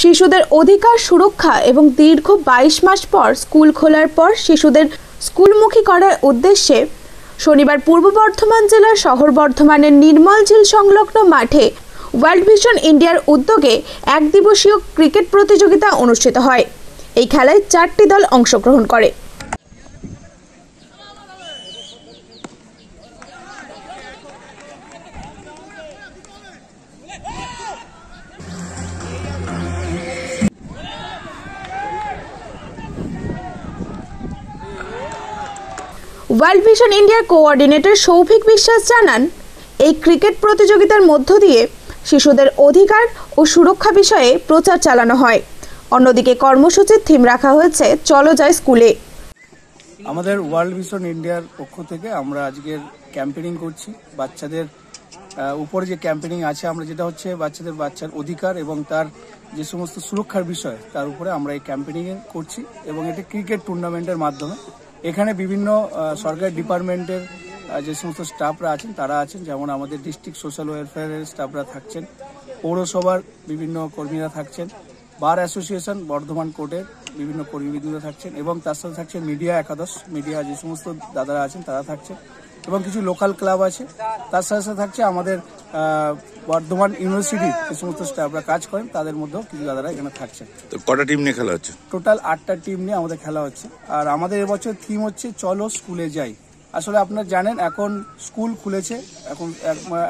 শিশুদের অধিকার সুরক্ষা এবং দীর্ঘ বাইশ মাস পর স্কুল খোলার পর শিশুদের স্কুলমুখী করার উদ্দেশ্যে শনিবার পূর্ব বর্ধমান জেলার শহর বর্ধমানের নির্মল ঝিল সংলগ্ন মাঠে ওয়ার্ল্ড ভিশন ইন্ডিয়ার উদ্যোগে এক দিবসীয় ক্রিকেট প্রতিযোগিতা অনুষ্ঠিত হয়। এই খেলায় চারটি দল অংশগ্রহণ করে। ওয়ার্ল্ড ভিশন ইন্ডিয়ার কোঅর্ডিনেটর সৌভিক বিশ্বাস জানান, এই ক্রিকেট প্রতিযোগিতার মধ্য দিয়ে শিশুদের অধিকার ও সুরক্ষা বিষয়ে প্রচার চালানো হয়। অন্যদিকে কর্মসূচির থিম রাখা হয়েছে, চলো যায় স্কুলে। আমাদের ওয়ার্ল্ড ভিশন ইন্ডিয়ার পক্ষ থেকে আমরা আজকের ক্যাম্পেনিং করছি। বাচ্চাদের উপরে যে ক্যাম্পেনিং আছে, আমরা যেটা হচ্ছে বাচ্চাদের বাচ্চার অধিকার এবং তার যে সমস্ত সুরক্ষার বিষয়, তার উপরে আমরা এই ক্যাম্পেনিং করছি এবং এটি ক্রিকেট টুর্নামেন্টের মাধ্যমে। এখানে বিভিন্ন সরকারি ডিপার্টমেন্টের যে সমস্ত স্টাফরা আছেন, তারা আছেন। যেমন আমাদের ডিস্ট্রিক্ট সোশ্যাল ওয়েলফেয়ারের স্টাফরা থাকছেন। পৌরসভার বিভিন্ন কর্মীরা থাকছেন। বার অ্যাসোসিয়েশন, বর্ধমান কোর্টের বিভিন্ন কর্মীবৃন্দরা থাকছেন। এবং তার সাথে থাকছেন মিডিয়া একাদশ। মিডিয়া যে সমস্ত দাদারা আছেন, তারা থাকছেন। এবং কিছু লোকাল ক্লাব আছে। তার সাথে সাথে থাকছে আমাদের বর্ধমান ইউনিভার্সিটি যে সমস্ত স্টাফরা কাজ করেন তাদের মধ্যেও কিছু দাদারা এখানে থাকছে। তো কটা টিম নিয়ে খেলা হচ্ছে? টোটাল আটটা টিম নিয়ে আমাদের খেলা হচ্ছে। আর আমাদের এবছর থিম হচ্ছে চলো স্কুলে যাই। আসলে আপনারা জানেন এখন স্কুল খুলেছে এখন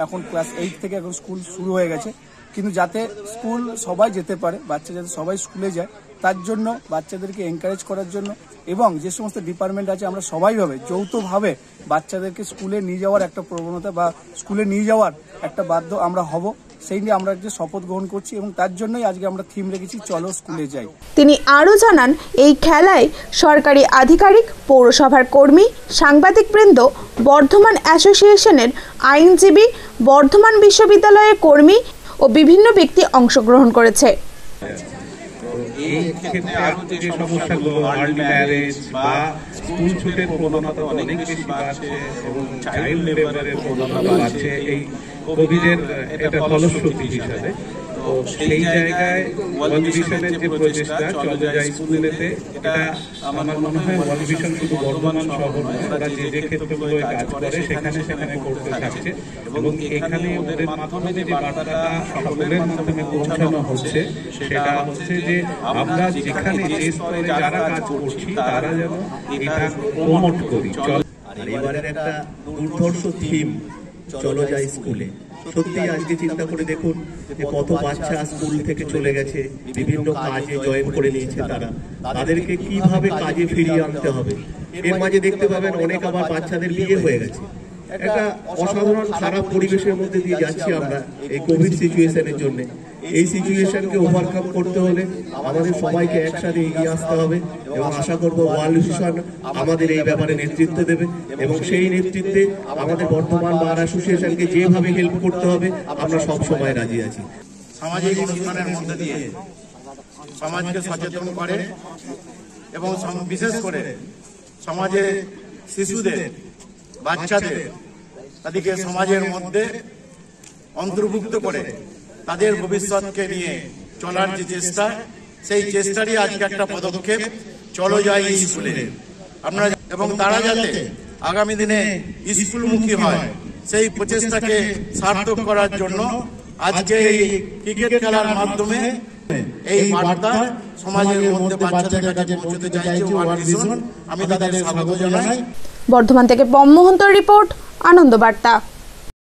এখন ক্লাস এইট থেকে এখন স্কুল শুরু হয়ে গেছে। কিন্তু যাতে স্কুল সবাই যেতে পারে বাচ্চা যাতে সবাই স্কুলে যায় তার জন্য, বাচ্চাদেরকে এনকারেজ করার জন্য এবং যে সমস্ত ডিপার্টমেন্ট আছে, আমরা সবাইভাবে যৌথভাবে বাচ্চাদেরকে স্কুলে নিয়ে যাওয়ার একটা প্রবণতা বা স্কুলে নিয়ে যাওয়ার একটা বাধ্য আমরা হব। সেই নিয়ে আমরা যে শপথ গ্রহণ করছি এবং তার জন্যই আজকে আমরা থিম রেখেছি, চলো স্কুলে যাই। তিনি আরও জানান, এই খেলায় সরকারি আধিকারিক, পৌরসভার কর্মী সাংবাদিক সাংবাদিকবৃন্দ, বর্ধমান অ্যাসোসিয়েশনের আইনজীবী, বর্ধমান বিশ্ববিদ্যালয়ের কর্মী ও বিভিন্ন ব্যক্তি অংশগ্রহণ করেছে। এই ক্ষেত্রে আরও যে সমস্যাগুলো আর্লি ম্যারেজ বা প্রবণতা অনেক বেশি বাড়ছে প্রবণতা বাড়ছে, এই কোভিডের এটা ফলশ্রুতি হিসাবে। তো সেই জায়গায় ওয়ার্ল্ড যে প্রচেষ্টা যাই স্কুলেতে, এটা আমার মনে হয় ওয়ার্ল্ড ভিশন শুধু বর্ধমান শহর ওরা যে যে ক্ষেত্রগুলোয় কাজ করে, সেখানে সেখানে করতে থাকছে। এবং এখানে ওদের মাধ্যমে যে বার্তাটা সকলের মাধ্যমে পৌঁছানো হচ্ছে, সেটা হচ্ছে যে আমরা যেখানে যে স্তরে যারা কাজ করছি, তারা যেন এটা প্রমোট করি। চল এবারের একটা দুর্ধর্ষ থিম চলো যাই স্কুলে। সত্যি আজকে চিন্তা করে দেখুন যে কত বাচ্চা স্কুল থেকে চলে গেছে, বিভিন্ন কাজে জয়েন করে নিয়েছে তারা। তাদেরকে কীভাবে কাজে ফিরিয়ে আনতে হবে? এর মাঝে দেখতে পাবেন অনেক আবার বাচ্চাদের বিয়ে হয়ে গেছে। একটা অসাধারণ খারাপ পরিবেশের মধ্যে দিয়ে যাচ্ছি আমরা এই কোভিড সিচুয়েশনের জন্য। এই সিচুয়েশনকে ওভারকাম করতে হলে আমাদের সবাইকে একসাথে এগিয়ে আসতে হবে এবং আশা করব ওয়ার্ল্ড ভিশন আমাদের এই ব্যাপারে নেতৃত্ব দেবে এবং সেই নেতৃত্বে আমাদের বর্তমান বার অ্যাসোসিয়েশনকে যেভাবে হেল্প করতে হবে, আমরা সব সময় রাজি আছি। সামাজিক অনুষ্ঠানের মধ্যে দিয়ে সমাজকে সচেতন করে এবং বিশেষ করে সমাজে শিশুদের, বাচ্চাদের, তাদেরকে সমাজের মধ্যে অন্তর্ভুক্ত করে তাদের ভবিষ্যৎকে নিয়ে চলার যে চেষ্টা, সেই চেষ্টারই আজকে একটা পদক্ষেপ। চলো যাই স্কুলে। আপনারা এবং তারা যাতে আগামী দিনে স্কুলমুখী হয়, সেই প্রচেষ্টাকে সার্থক করার জন্য আজকে এই ক্রিকেট খেলার মাধ্যমে এই বার্তা সমাজের মধ্যে বাচ্চাদের কাছে পৌঁছতে চাইছে ওয়ার্ল্ড ভিশন আমি তাদের স্বাগত জানাই। বর্ধমান থেকে পম মোহন্তর রিপোর্ট, আনন্দ বার্তা।